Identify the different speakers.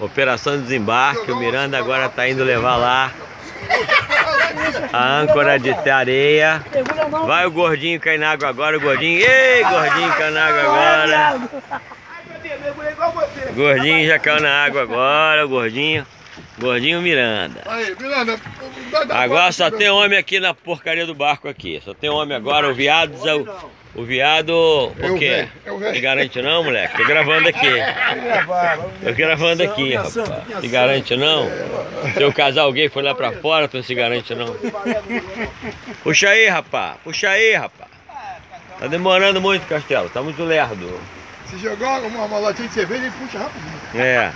Speaker 1: Operação de desembarque. O Miranda agora tá indo levar lá a âncora de areia. Vai o gordinho cair na água agora, o gordinho. Ei, gordinho caiu na água agora. Gordinho já caiu na água agora, o gordinho. Gordinho Miranda.
Speaker 2: Aí, Miranda.
Speaker 1: Agora só tem homem aqui na porcaria do barco aqui. Só tem homem agora, o viado. O viado. O quê? Me garante não, moleque? Tô gravando aqui. Tô gravando aqui, rapaz. Se garante não? Se eu casar alguém for lá pra fora, tu não se garante não. Puxa aí, rapaz. Puxa aí, rapaz. Tá demorando muito, Castelo. Tá muito lerdo.
Speaker 2: Se jogar uma, uma latinha de cerveja, ele puxa rapidinho.
Speaker 1: É.